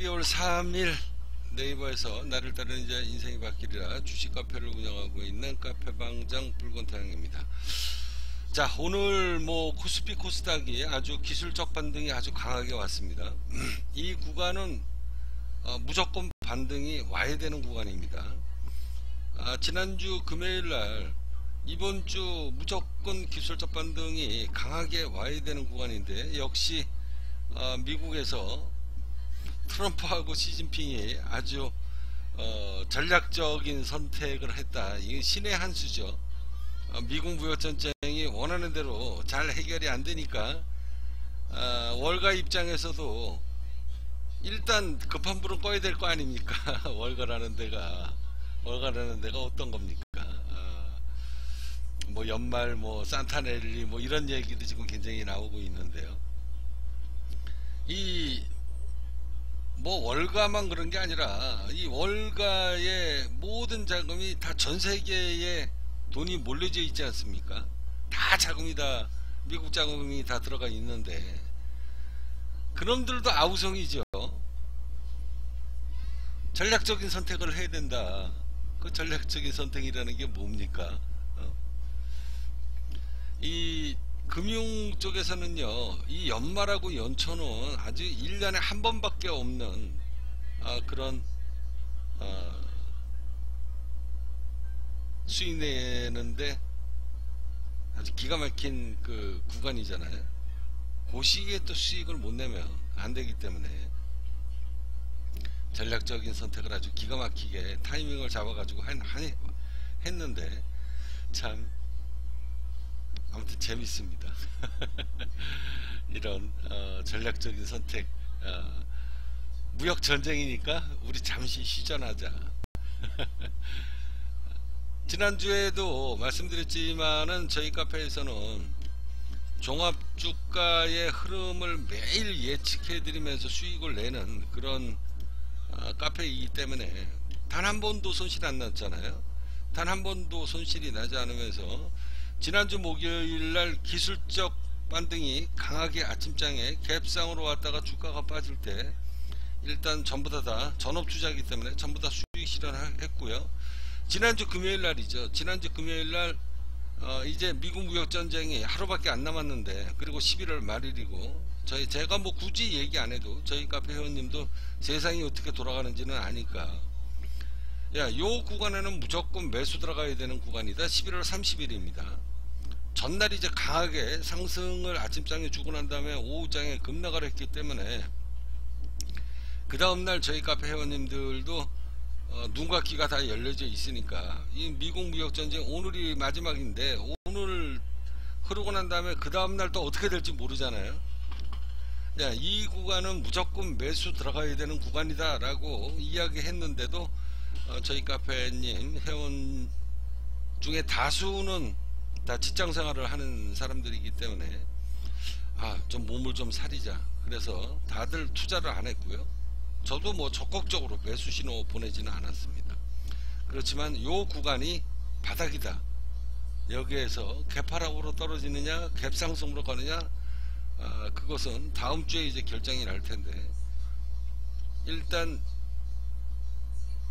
12월 3일 네이버에서 나를 따르는 이제 인생이 바뀌리라 주식 카페를 운영하고 있는 카페방장 붉은 태양입니다. 자 오늘 뭐 코스피 코스닥이 아주 기술적 반등이 아주 강하게 왔습니다. 이 구간은 어, 무조건 반등이 와야 되는 구간입니다. 아, 지난주 금요일날 이번주 무조건 기술적 반등이 강하게 와야 되는 구간인데 역시 어, 미국에서 트럼프하고 시진핑이 아주 어, 전략적인 선택을 했다. 이게 신의 한 수죠. 어, 미국 무역 전쟁이 원하는 대로 잘 해결이 안 되니까 어, 월가 입장에서도 일단 급한 불은 꺼야 될 거 아닙니까? 월가라는 데가 월가라는 데가 어떤 겁니까? 어, 뭐 연말 뭐 산타넬리 뭐 이런 얘기도 지금 굉장히 나오고 있는데요. 이 뭐 월가만 그런 게 아니라 이 월가의 모든 자금이 다 전 세계에 돈이 몰려져 있지 않습니까? 다 자금이 다 미국 자금이 다 들어가 있는데 그놈들도 아우성이죠. 전략적인 선택을 해야 된다. 그 전략적인 선택이라는 게 뭡니까? 어? 이 금융 쪽에서는요 이 연말하고 연초는 아주 1년에 한 번밖에 없는 아, 그런 어, 수익 내는데 아주 기가 막힌 그 구간이잖아요. 그 시기에 또 수익을 못 내면 안 되기 때문에 전략적인 선택을 아주 기가 막히게 타이밍을 잡아가지고 했는데 참 아무튼 재밌습니다. 이런 어, 전략적인 선택 어, 무역 전쟁이니까 우리 잠시 휴전하자. 지난주에도 말씀드렸지만은 저희 카페에서는 종합 주가의 흐름을 매일 예측해 드리면서 수익을 내는 그런 어, 카페이기 때문에 단 한 번도 손실 안 났잖아요. 단 한 번도 손실이 나지 않으면서 지난주 목요일날 기술적 반등이 강하게 아침장에 갭상으로 왔다가 주가가 빠질 때 일단 전부 다, 다 전업투자이기 때문에 전부 다 수익 실현했고요. 지난주 금요일날이죠. 지난주 금요일날 어 이제 미국 무역전쟁이 하루밖에 안 남았는데 그리고 11월 말일이고 저희 제가 뭐 굳이 얘기 안 해도 저희 카페 회원님도 세상이 어떻게 돌아가는지는 아니까 야, 요 구간에는 무조건 매수 들어가야 되는 구간이다. 11월 30일입니다. 전날 이제 강하게 상승을 아침장에 주고 난 다음에 오후장에 급락을 했기 때문에 그 다음날 저희 카페 회원님들도 어, 눈과 귀가 다 열려져 있으니까 이 미국 무역 전쟁 오늘이 마지막인데 오늘 흐르고 난 다음에 그 다음날 또 어떻게 될지 모르잖아요. 야, 이 구간은 무조건 매수 들어가야 되는 구간이다 라고 이야기했는데도 어, 저희 카페님 회원 중에 다수는 다 직장 생활을 하는 사람들이기 때문에 아 좀 몸을 좀 사리자. 그래서 다들 투자를 안 했고요. 저도 뭐 적극적으로 매수 신호 보내지는 않았습니다. 그렇지만 요 구간이 바닥이다. 여기에서 개파락으로 떨어지느냐 갭상승으로 가느냐 아, 그것은 다음 주에 이제 결정이 날 텐데 일단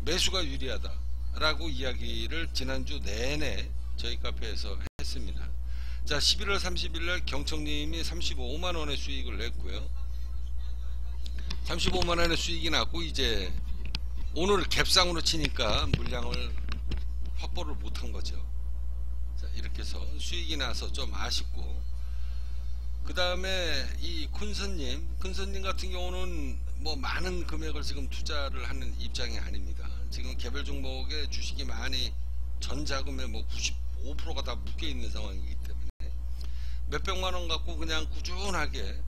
매수가 유리하다 라고 이야기를 지난주 내내 저희 카페에서 했습니다. 자 11월 30일날 경청님이 35만원의 수익을 냈고요. 35만원의 수익이 났고 이제 오늘 갭상으로 치니까 물량을 확보를 못한 거죠. 자, 이렇게 해서 수익이 나서 좀 아쉽고 그 다음에 이 쿤선님 쿤선님 같은 경우는 뭐 많은 금액을 지금 투자를 하는 입장이 아닙니다. 지금 개별 종목에 주식이 많이 전 자금의 뭐 5%가 다 묶여 있는 상황이기 때문에 몇 백만 원 갖고 그냥 꾸준하게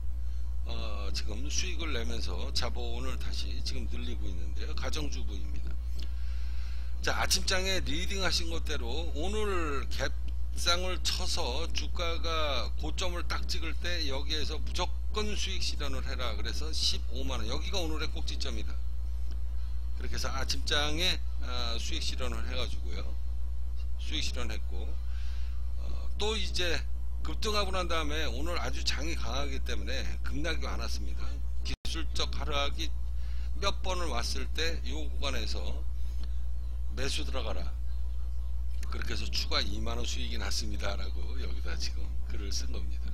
어 지금 수익을 내면서 자본을 다시 지금 늘리고 있는데요. 가정주부입니다. 자 아침장에 leading 하신 것대로 오늘 갭상을 쳐서 주가가 고점을 딱 찍을 때 여기에서 무조건 수익 실현을 해라 그래서 15만원 여기가 오늘의 꼭지점이다 그렇게 해서 아침장에 어, 수익 실현을 해가지고요 수익 실현했고 어, 또 이제 급등하고 난 다음에 오늘 아주 장이 강하기 때문에 급락이 많았습니다. 기술적 하락이 몇 번을 왔을 때 이 구간에서 매수 들어가라 그렇게 해서 추가 2만원 수익이 났습니다 라고 여기다 지금 글을 쓴 겁니다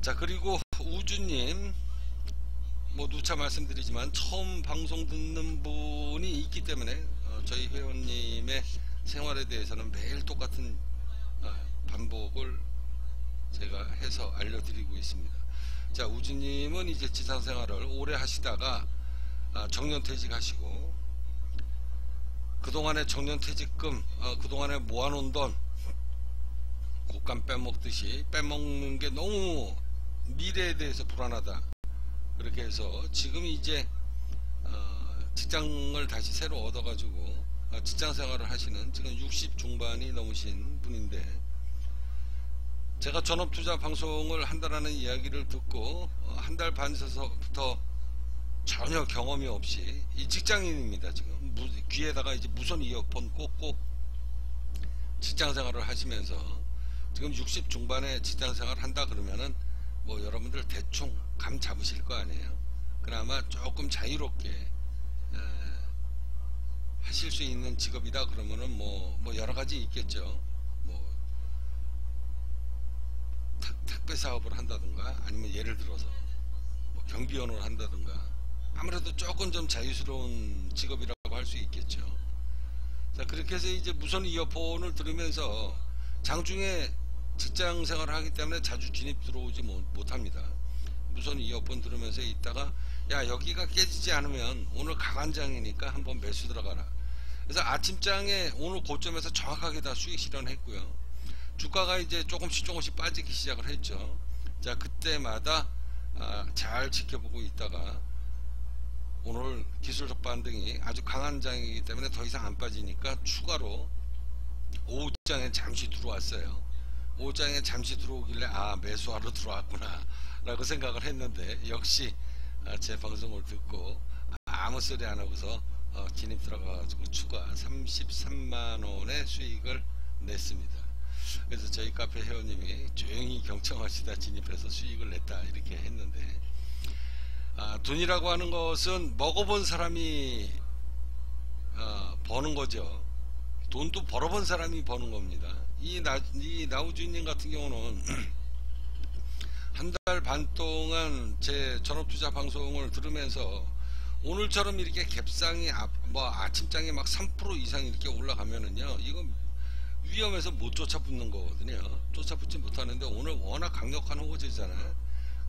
자 그리고 우주님 뭐 누차 말씀드리지만 처음 방송 듣는 분이 있기 때문에 어, 저희 회원님의 생활에 대해서는 매일 똑같은 어, 반복을 제가 해서 알려드리고 있습니다. 자 우주님은 이제 지상생활을 오래 하시다가 아, 정년퇴직하시고 그동안의 정년퇴직금 어, 그동안에 모아놓은 돈 곶감 빼먹듯이 빼먹는 게 너무 미래에 대해서 불안하다 그렇게 해서 지금 이제 어, 직장을 다시 새로 얻어가지고 어, 직장 생활을 하시는 지금 60 중반이 넘으신 분인데 제가 전업투자 방송을 한다라는 이야기를 듣고 어, 한달 반 전서부터 전혀 경험이 없이 이 직장인입니다 지금 무, 귀에다가 이제 무선 이어폰 꽂고 직장 생활을 하시면서 지금 60 중반에 직장 생활 한다 그러면은 뭐 여러분들 대충 감 잡으실 거 아니에요. 그나마 조금 자유롭게 에, 하실 수 있는 직업이다 그러면은 뭐, 뭐 여러 가지 있겠죠. 뭐 택, 배 사업을 한다든가 아니면 예를 들어서 뭐 경비원을 한다든가 아무래도 조금 좀 자유스러운 직업이라고 할 수 있겠죠. 자 그렇게 해서 이제 무선 이어폰을 들으면서 장중에 직장 생활을 하기 때문에 자주 진입 들어오지 못 합니다. 무선 이어폰 들으면서 있다가 야 여기가 깨지지 않으면 오늘 강한 장이니까 한번 매수 들어가라. 그래서 아침장에 오늘 고점에서 정확하게 다 수익 실현했고요. 주가가 이제 조금씩 조금씩 빠지기 시작을 했죠. 자 그때마다 아, 잘 지켜보고 있다가 오늘 기술적 반등이 아주 강한 장이기 때문에 더 이상 안 빠지니까 추가로 오후장에 잠시 들어왔어요. 오장에 잠시 들어오길래 아 매수하러 들어왔구나 라고 생각을 했는데 역시 아, 제 방송을 듣고 아무 소리 안 하고서 어, 진입 들어가가지고 추가 33만원의 수익을 냈습니다. 그래서 저희 카페 회원님이 조용히 경청하시다 진입해서 수익을 냈다 이렇게 했는데 아, 돈이라고 하는 것은 먹어본 사람이 어, 버는 거죠. 돈도 벌어본 사람이 버는 겁니다. 이, 나, 이 나우주님 같은 경우는 한 달 반 동안 제 전업투자 방송을 들으면서 오늘처럼 이렇게 갭상이 아, 뭐 아침장에 막 3% 이상 이렇게 올라가면은요 이거 위험해서 못 쫓아붙는 거거든요. 쫓아붙지 못하는데 오늘 워낙 강력한 호재잖아요.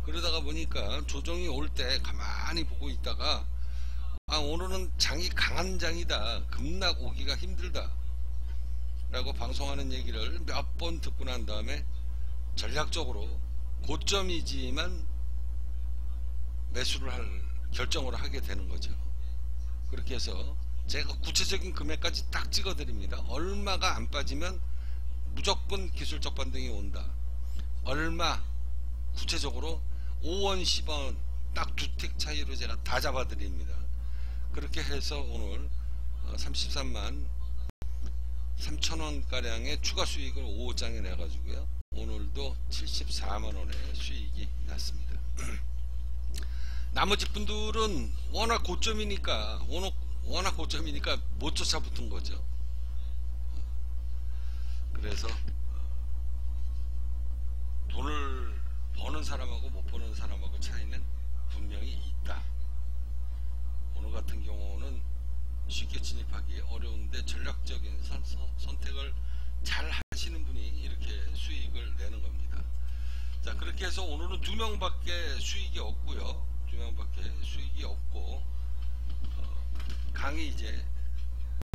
그러다가 보니까 조정이 올 때 가만히 보고 있다가 아 오늘은 장이 강한 장이다. 급락 오기가 힘들다. 라고 방송하는 얘기를 몇 번 듣고 난 다음에 전략적으로 고점이지만 매수를 할 결정을 하게 되는 거죠. 그렇게 해서 제가 구체적인 금액까지 딱 찍어 드립니다. 얼마가 안 빠지면 무조건 기술적 반등이 온다. 얼마 구체적으로 5원 10원 딱두틱 차이로 제가 다 잡아 드립니다. 그렇게 해서 오늘 33만 어, 3천원가량의 추가 수익을 5장에 내가지고요. 오늘도 74만원의 수익이 났습니다. 나머지 분들은 워낙 고점이니까, 워낙 고점이니까 못 쫓아붙은 거죠. 그래서 돈을 버는 사람하고 못 버는 사람하고 차이는 분명히 있다. 오늘 같은 경우는 쉽게 진입하기 어려운데 전략적인 선, 선택을 잘 하시는 분이 이렇게 수익을 내는 겁니다. 자 그렇게 해서 오늘은 두 명밖에 수익이 없고요. 두 명밖에 수익이 없고 어, 강이 이제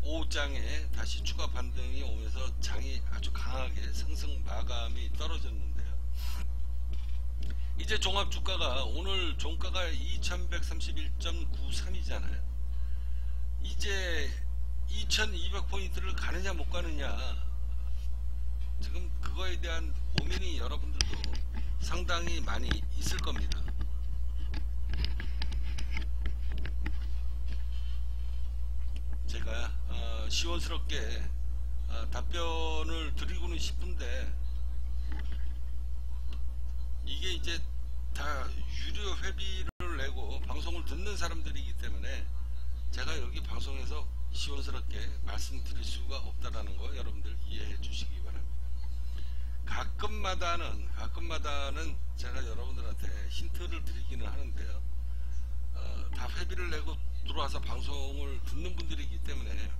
5장에 다시 추가 반등이 오면서 장이 아주 강하게 상승 마감이 떨어졌는데요. 이제 종합 주가가 오늘 종가가 2131.93이잖아요. 이제 2200포인트를 가느냐 못 가느냐 지금 그거에 대한 고민이 여러분들도 상당히 많이 있을 겁니다. 제가 어, 시원스럽게 어, 답변을 드리고는 싶은데 이게 이제 다 유료 회비를 내고 방 방송을 듣는 사람들이기 때문에 제가 여기 방송에서 시원스럽게 말씀드릴 수가 없다라는 거 여러분들 이해해 주시기 바랍니다. 가끔마다는 가끔마다는 제가 여러분들한테 힌트를 드리기는 하는데요. 어, 다 회비를 내고 들어와서 방송을 듣는 분들이기 때문에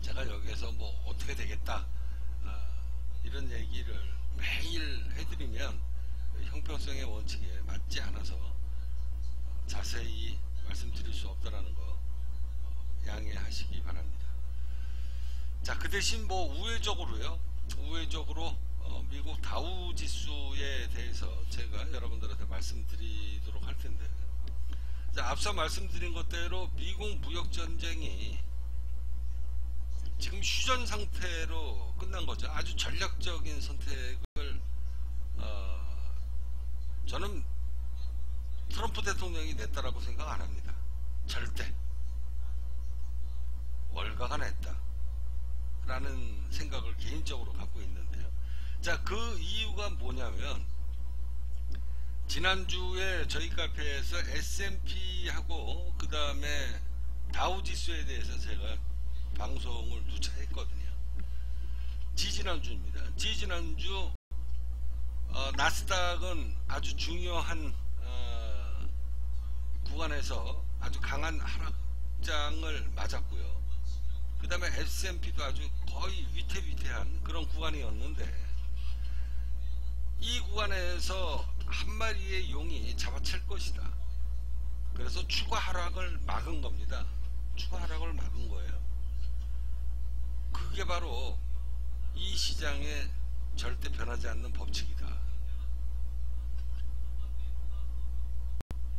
제가 여기에서 뭐 어떻게 되겠다 어, 이런 얘기를 매일 해드리면 형평성의 원칙에 맞지 않아서 자세히 말씀드릴 수 없다라는 거 어, 양해하시기 바랍니다. 자, 그 대신 뭐 우회적으로요. 우회적으로 어, 미국 다우 지수에 대해서 제가 여러분들한테 말씀드리도록 할 텐데. 자, 앞서 말씀드린 것대로 미국 무역 전쟁이 지금 휴전 상태로 끝난 거죠. 아주 전략적인 선택을 어, 저는 트럼프 대통령이 냈다라고 생각 안 합니다. 절대 월가가 냈다. 라는 생각을 개인적으로 갖고 있는데요. 자, 그 이유가 뭐냐면 지난주에 저희 카페에서 S&P하고 그 다음에 다우지수에 대해서 제가 방송을 누차 했거든요. 지지난주입니다. 지지난주 어, 나스닥은 아주 중요한 어, 구간에서 아주 강한 하락장을 맞았고요. 그 다음에 S&P도 아주 거의 위태위태한 그런 구간이었는데 이 구간에서 한 마리의 용이 잡아챌 것이다. 그래서 추가 하락을 막은 겁니다. 추가 하락을 막은 거예요. 그게 바로 이 시장에 절대 변하지 않는 법칙이다.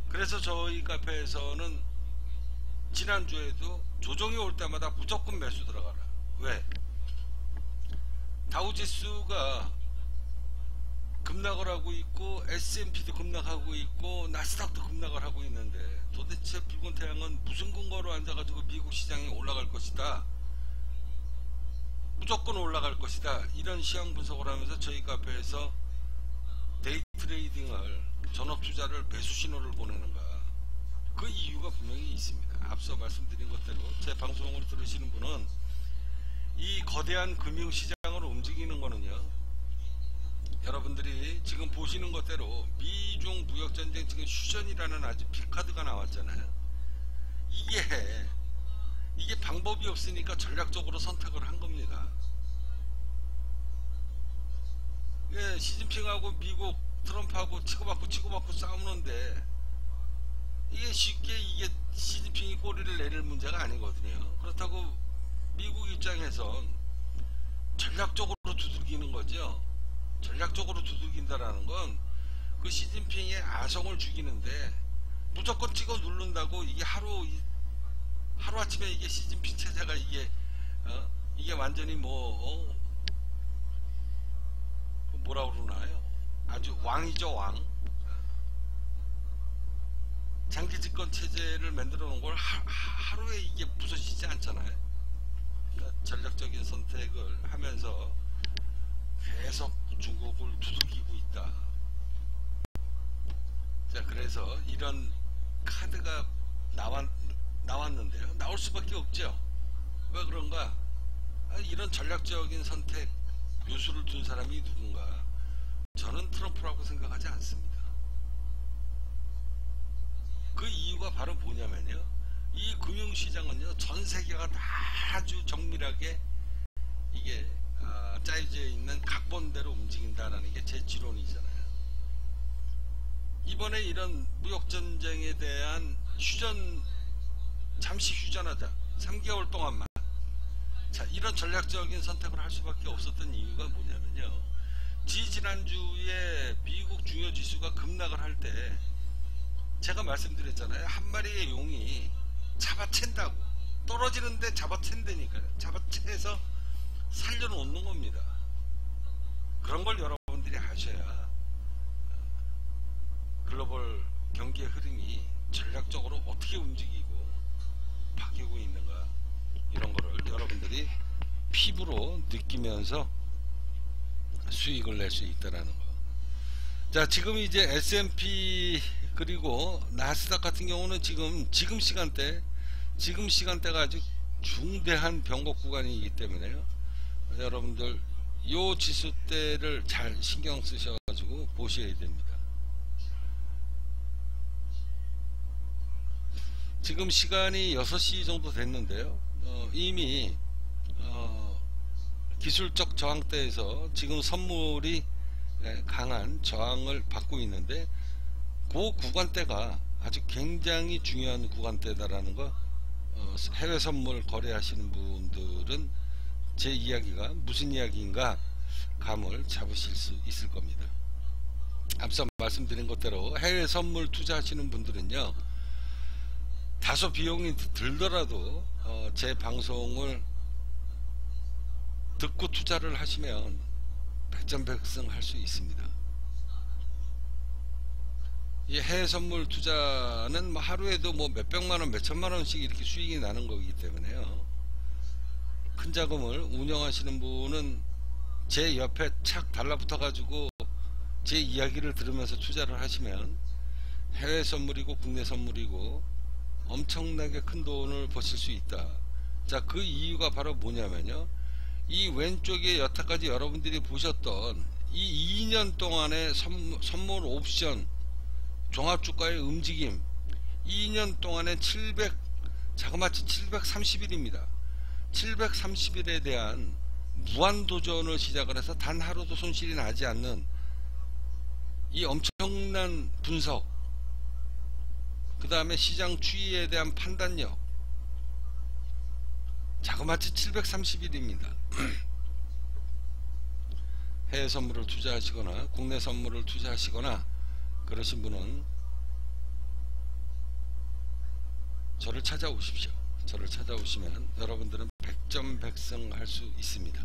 그래서 저희 카페에서는 지난주에도 조정이 올 때마다 무조건 매수 들어가라. 왜? 다우지수가 급락을 하고 있고 S&P도 급락하고 있고 나스닥도 급락을 하고 있는데 도대체 붉은 태양은 무슨 근거로 앉아가지고 미국 시장이 올라갈 것이다. 무조건 올라갈 것이다. 이런 시황 분석을 하면서 저희 카페에서 데이 트레이딩을 전업 투자를 매수 신호를 보내는가. 그 이유가 분명히 있습니다. 앞서 말씀드린 것대로 제 방송을 들으시는 분은 이 거대한 금융시장으로 움직이는 거는요. 여러분들이 지금 보시는 것대로 미중 무역전쟁 지금 휴전이라는 아주 필카드가 나왔잖아요. 이게 이게 방법이 없으니까 전략적으로 선택을 한 겁니다. 예, 시진핑하고 미국 트럼프하고 치고받고 치고받고 싸우는데 이게 쉽게 이게 시진핑이 꼬리를 내릴 문제가 아니거든요. 그렇다고 미국 입장에선 전략적으로 두들기는 거죠. 전략적으로 두들긴다라는 건 그 시진핑의 아성을 죽이는데 무조건 찍어 누른다고 이게 하루 하루 아침에 이게 시진핑 체제가 이게 어? 이게 완전히 뭐 어? 뭐라 그러나요? 아주 왕이죠 왕. 장기 집권 체제를 만들어 놓은 걸 하, 루에 이게 부서지지 않잖아요. 그러니까 전략적인 선택을 하면서 계속 중국을 두들기고 있다. 자, 그래서 이런 카드가 나왔, 나왔는데요. 나올 수밖에 없죠. 왜 그런가? 아, 이런 전략적인 선택, 요수를 둔 사람이 누군가? 저는 트럼프라고 생각하지 않습니다. 그 이유가 바로 뭐냐면요. 이 금융시장은요, 전 세계가 다 아주 정밀하게 이게 아, 짜여져 있는 각본대로 움직인다는 게 제 지론이잖아요. 이번에 이런 무역전쟁에 대한 휴전, 잠시 휴전하자. 3개월 동안만. 자, 이런 전략적인 선택을 할 수밖에 없었던 이유가 뭐냐면요. 지 지난주에 미국 중요 지수가 급락을 할때 제가 말씀드렸잖아요. 한 마리의 용이 잡아챈다고. 떨어지는데 잡아챈다니까요. 잡아채서 살려놓는 겁니다. 그런 걸 여러분들이 아셔야 글로벌 경기의 흐름이 전략적으로 어떻게 움직이고 바뀌고 있는가 이런 거를 여러분들이 피부로 느끼면서 수익을 낼 수 있다라는 거. 자, 지금 이제 S&P 그리고 나스닥 같은 경우는 지금 지금 시간대 지금 시간대가 아주 중대한 변곡 구간이기 때문에요. 여러분들 요 지수대를 잘 신경 쓰셔 가지고 보셔야 됩니다. 지금 시간이 6시 정도 됐는데요. 어, 이미 어, 기술적 저항대에서 지금 선물이 예, 강한 저항을 받고 있는데 그 구간대가 아주 굉장히 중요한 구간대다라는 거 어, 해외 선물 거래하시는 분들은 제 이야기가 무슨 이야기인가 감을 잡으실 수 있을 겁니다. 앞서 말씀드린 것대로 해외 선물 투자하시는 분들은요 다소 비용이 들더라도 어, 제 방송을 듣고 투자를 하시면 백전백승 할 수 있습니다. 이 해외 선물 투자는 뭐 하루에도 뭐 몇백만 원, 몇천만 원씩 이렇게 수익이 나는 거기 때문에요. 큰 자금을 운영하시는 분은 제 옆에 착 달라붙어 가지고 제 이야기를 들으면서 투자를 하시면 해외 선물이고 국내 선물이고 엄청나게 큰 돈을 버실 수 있다. 자, 그 이유가 바로 뭐냐면요. 이 왼쪽에 여태까지 여러분들이 보셨던 이 2년 동안의 선물, 선물 옵션 종합주가의 움직임 2년 동안에 700 자그마치 730일입니다. 730일에 대한 무한도전을 시작을 해서 단 하루도 손실이 나지 않는 이 엄청난 분석 그 다음에 시장 추이에 대한 판단력 자그마치 730일입니다. 해외 선물을 투자하시거나 국내 선물을 투자하시거나 그러신 분은 저를 찾아오십시오. 저를 찾아오시면 여러분들은 백전백승 할 수 있습니다.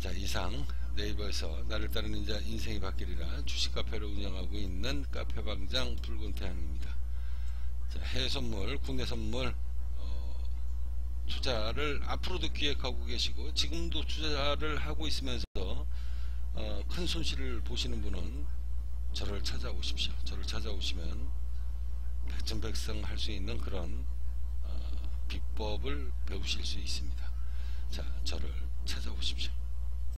자 이상 네이버에서 나를 따르는 자 인생이 바뀌리라 주식 카페를 운영하고 있는 카페방장 붉은 태양입니다. 자, 해외 선물, 국내 선물 어, 투자를 앞으로도 기획하고 계시고 지금도 투자를 하고 있으면서 어, 큰 손실을 보시는 분은 저를 찾아오십시오. 저를 찾아오시면 백전백승 할 수 있는 그런 어, 비법을 배우실 수 있습니다. 자, 저를 찾아오십시오.